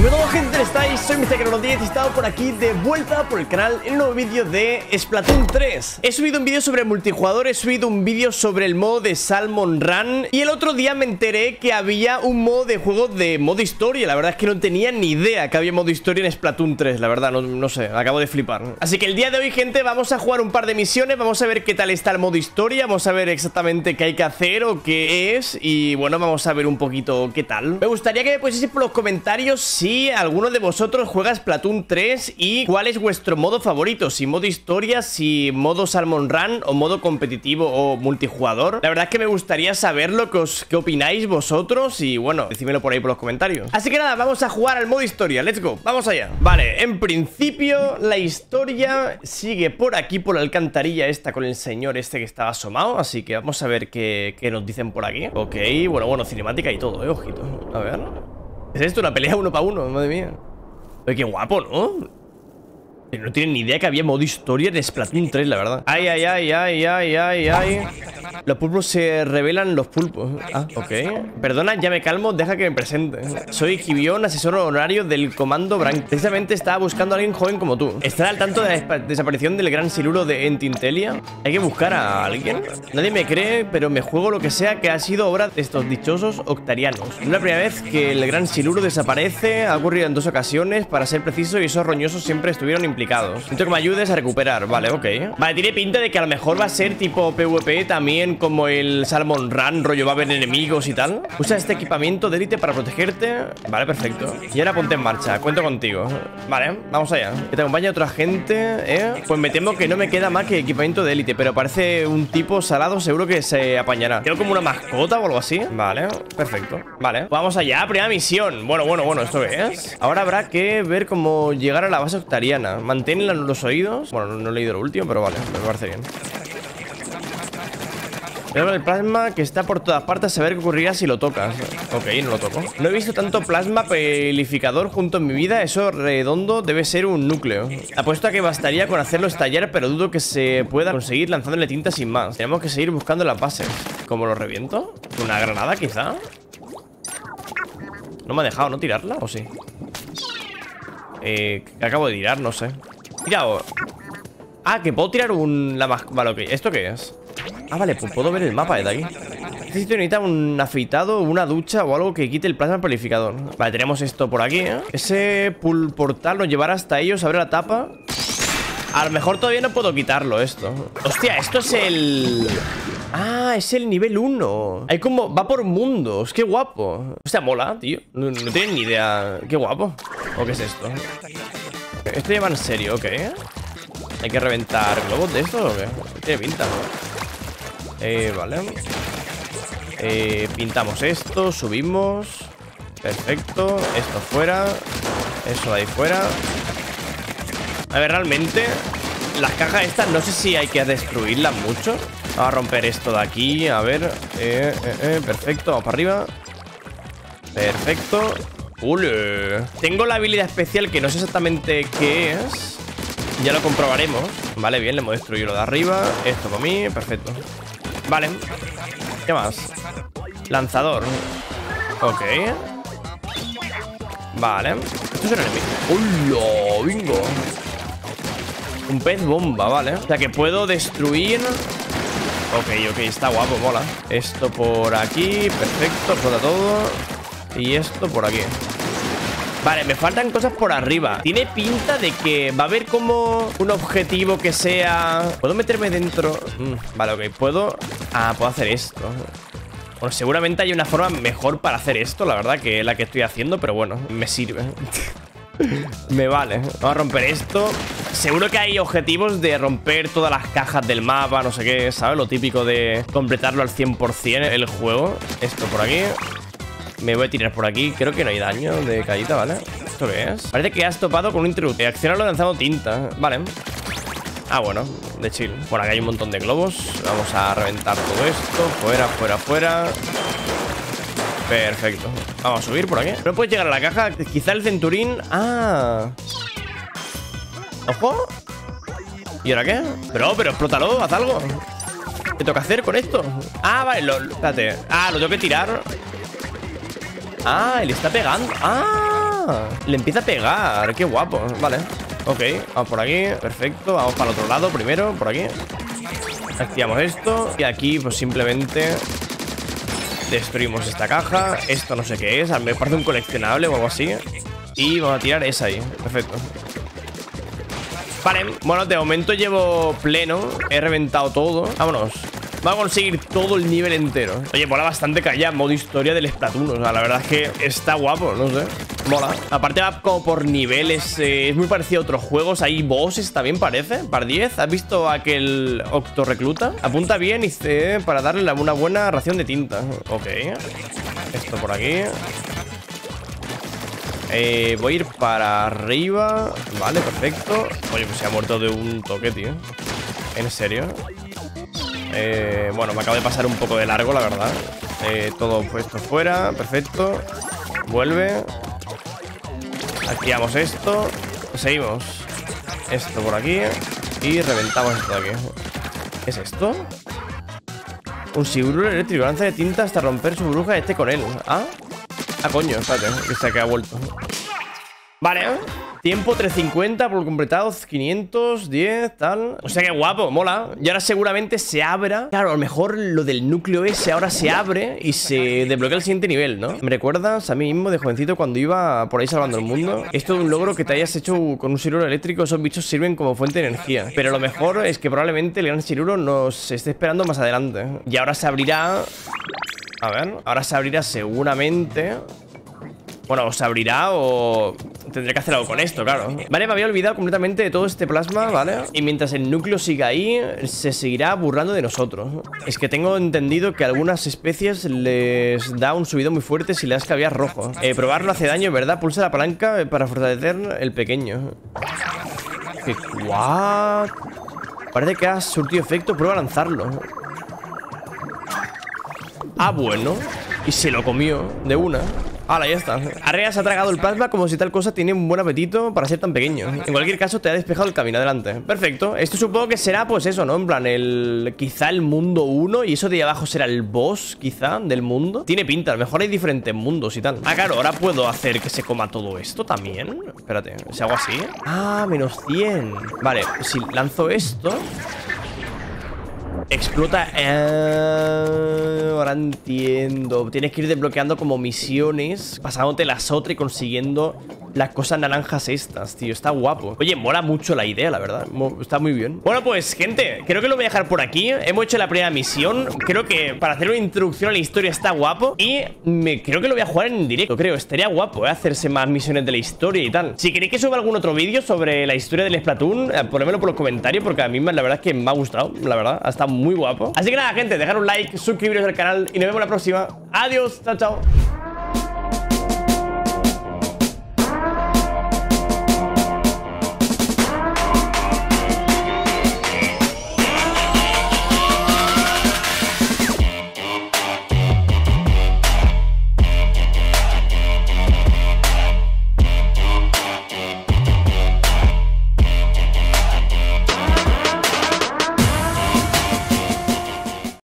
Dímelo gente, ¿estáis? Soy Mr. 10 y he estado por aquí de vuelta por el canal en un nuevo vídeo de Splatoon 3 He subido un vídeo sobre multijugador, he subido un vídeo sobre el modo de Salmon Run Y el otro día me enteré que había un modo de juego de modo historia La verdad es que no tenía ni idea que había modo historia en Splatoon 3, la verdad, no, no sé, acabo de flipar Así que el día de hoy gente vamos a jugar un par de misiones, vamos a ver qué tal está el modo historia Vamos a ver exactamente qué hay que hacer o qué es Y bueno, vamos a ver un poquito qué tal Me gustaría que me pusieseis por los comentarios si alguno de vosotros juega Splatoon 3 y cuál es vuestro modo favorito, si modo historia, si modo Salmon Run o modo competitivo o multijugador. La verdad es que me gustaría saberlo, qué, qué opináis vosotros y bueno, decídmelo por ahí por los comentarios. Así que nada, vamos a jugar al modo historia, let's go, vamos allá. Vale, en principio la historia sigue por aquí, por la alcantarilla esta con el señor este que estaba asomado, así que vamos a ver qué, qué nos dicen por aquí. Ok, bueno, bueno, cinemática y todo, eh, ojito. A ver... ¿Es esto? ¿Una pelea uno para uno? Madre mía. Qué guapo, ¿no? No tienen ni idea que había modo historia de Splatoon 3, la verdad. Ay, ay, ay, ay, ay, ay, ay. Los pulpos se revelan los pulpos. Ah, ok. Perdona, ya me calmo, deja que me presente. Soy Gibion, asesor honorario del comando Brank. Precisamente estaba buscando a alguien joven como tú. ¿Estar al tanto de la desaparición del gran siluro de Entintelia? ¿Hay que buscar a alguien? Nadie me cree, pero me juego lo que sea que ha sido obra de estos dichosos octarianos. Es la primera vez que el gran siluro desaparece. Ha ocurrido en dos ocasiones, para ser preciso, y esos roñosos siempre estuvieron implicados Necesito que me ayudes a recuperar, vale, ok Vale, tiene pinta de que a lo mejor va a ser tipo PvP También como el Salmon Run Rollo va a haber enemigos y tal Usa este equipamiento de élite para protegerte. Vale, perfecto. Y ahora ponte en marcha, cuento contigo. Vale, vamos allá. Que te acompañe otra gente, ¿eh? Pues me temo que no me queda más que equipamiento de élite Pero parece un tipo salado Seguro que se apañará. Tengo como una mascota o algo así. Vale, perfecto. Vale, vamos allá, primera misión. Bueno, bueno, bueno, ¿esto es? Ahora habrá que ver cómo llegar a la base octariana. Mantén los oídos. Bueno, no he leído lo último, pero vale, me parece bien Veo el plasma que está por todas partes A ver qué ocurriría si lo tocas Ok, no lo toco No he visto tanto plasma pelificador junto en mi vida Eso redondo debe ser un núcleo Apuesto a que bastaría con hacerlo estallar Pero dudo que se pueda conseguir lanzándole tinta sin más Tenemos que seguir buscando las bases ¿Cómo lo reviento? ¿Una granada quizá? No me ha dejado, ¿no? Tirarla, ¿o sí? Eh, acabo de tirar, no sé Tirado Ah, que puedo tirar un... Vale, ok ¿Esto qué es? Ah, vale, pues puedo ver el mapa desde aquí Este sitio necesita un afeitado, una ducha o algo que quite el plasma purificador. Vale, tenemos esto por aquí, ¿eh? Ese pull portal nos llevará hasta ellos, abre la tapa. A lo mejor todavía no puedo quitarlo esto. Hostia, esto es el... Ah, es el nivel 1 Hay como... Va por mundos Qué guapo. Hostia, mola, tío. No, no tienen ni idea. Qué guapo. ¿O qué es esto? Esto lleva en serio, ok Hay que reventar globos de estos o qué? Tiene pinta, ¿no? Eh, vale. Eh, Pintamos esto, subimos. Perfecto. Esto fuera. Eso ahí fuera. A ver, realmente Las cajas estas no sé si hay que destruirlas mucho. Vamos a romper esto de aquí A ver. Eh, eh, Perfecto, vamos para arriba. Perfecto. ¡Ule! Tengo la habilidad especial que no sé exactamente qué es. Ya lo comprobaremos. Vale, bien, le hemos destruido lo de arriba. Esto para mí, perfecto Vale. ¿Qué más? Lanzador. Ok. Vale. Esto es un enemigo. ¡Hola! ¡Bingo! Un pez bomba, vale. O sea que puedo destruir. Ok, ok, está guapo, mola. Esto por aquí, perfecto, explota todo. Y esto por aquí Vale, me faltan cosas por arriba. Tiene pinta de que va a haber como un objetivo que sea... ¿Puedo meterme dentro? Mm, vale, ok, puedo... Ah, puedo hacer esto. Bueno, seguramente hay una forma mejor para hacer esto, la verdad, que la que estoy haciendo Pero bueno, me sirve. Me vale. Vamos a romper esto. Seguro que hay objetivos de romper todas las cajas del mapa, no sé qué, ¿sabes? Lo típico de completarlo al 100% el juego. Esto por aquí me voy a tirar por aquí. Creo que no hay daño de caída, ¿vale? ¿Esto qué es? Parece que has topado con un interruptor. Accionarlo lanzando tinta. Vale. Ah, bueno, de chill. Bueno, aquí hay un montón de globos. Vamos a reventar todo esto. Fuera, fuera, fuera. Perfecto. Vamos a subir por aquí. No puedes llegar a la caja. Quizá el centurín. Ah. Ojo. ¿Y ahora qué? Pero, pero explótalo, haz algo. ¿Qué que hacer con esto? Ah, vale, lo, espérate. Ah, lo tengo que tirar. Ah, él está pegando. Ah. Ah, le empieza a pegar. Qué guapo. Vale. Ok, vamos por aquí. Perfecto. Vamos para el otro lado primero, por aquí. Activamos esto. Y aquí, pues simplemente destruimos esta caja. Esto no sé qué es. Me parece un coleccionable o algo así. Y vamos a tirar esa ahí. Perfecto. Vale, bueno, de momento llevo pleno He reventado todo Vámonos Va a conseguir todo el nivel entero. Oye, mola bastante que modo historia del Splatoon O sea, la verdad es que está guapo, no sé. Mola. Aparte va como por niveles eh, Es muy parecido a otros juegos. Hay bosses también parece. Par 10 ¿Has visto aquel Octo Recluta? Apunta bien y Para darle una buena ración de tinta. Ok. Esto por aquí. Eh, voy a ir para arriba. Vale, perfecto. Oye, pues se ha muerto de un toque, tío. ¿En serio? Eh, bueno, me acabo de pasar un poco de largo, la verdad eh, Todo puesto fuera Perfecto Vuelve Activamos esto Seguimos Esto por aquí Y reventamos esto de aquí ¿Qué es esto? Un siguro eléctrico Lanza de tinta hasta romper su bruja este con él ¿Ah? Ah, coño, espérate, que se ha vuelto. Vale, tiempo 350 por completado, 510, tal. O sea que guapo, mola. Y ahora seguramente se abra. Claro, a lo mejor lo del núcleo ese ahora se abre y se desbloquea el siguiente nivel, ¿no? ¿Me recuerdas a mí mismo de jovencito cuando iba por ahí salvando el mundo? Esto es un logro que te hayas hecho con un siluro eléctrico. Esos bichos sirven como fuente de energía. Pero lo mejor es que probablemente el gran siluro nos esté esperando más adelante. Y ahora se abrirá a ver, ahora se abrirá seguramente Bueno, o se abrirá o tendré que hacer algo con esto, claro Vale, me había olvidado completamente de todo este plasma, ¿vale? Y mientras el núcleo siga ahí, se seguirá burlando de nosotros Es que tengo entendido que a algunas especies les da un subido muy fuerte si le das caviar rojo eh, Probarlo hace daño, ¿verdad? Pulsa la palanca para fortalecer el pequeño ¿Qué? ¿What? Parece que ha surtido efecto, prueba a lanzarlo Ah, bueno Y se lo comió de una Ahora ya está. Arrea se ha tragado el plasma como si tal cosa tiene un buen apetito para ser tan pequeño. En cualquier caso te ha despejado el camino. Adelante. Perfecto. Esto supongo que será pues eso, ¿no? En plan el... Quizá el mundo 1 Y eso de ahí abajo será el boss, quizá, del mundo. Tiene pinta, a lo mejor hay diferentes mundos y tal. Ah, claro, ahora puedo hacer que se coma todo esto también. Espérate, ¿se hago así? Ah, menos 100 Vale, si lanzo esto Explota... Eh, ahora entiendo. Tienes que ir desbloqueando como misiones, pasándote las otras y consiguiendo las cosas naranjas estas, tío. Está guapo. Oye, mola mucho la idea, la verdad. Está muy bien. Bueno, pues, gente, creo que lo voy a dejar por aquí. Hemos hecho la primera misión. Creo que para hacer una introducción a la historia está guapo. Y me creo que lo voy a jugar en directo, creo. Estaría guapo, ¿eh? Hacerse más misiones de la historia y tal. Si queréis que suba algún otro vídeo sobre la historia del Splatoon, eh, ponémelo por los comentarios porque a mí la verdad es que me ha gustado, la verdad. Estado muy guapo. Así que nada, gente, dejar un like, suscribiros al canal y nos vemos la próxima. Adiós, chao, chao.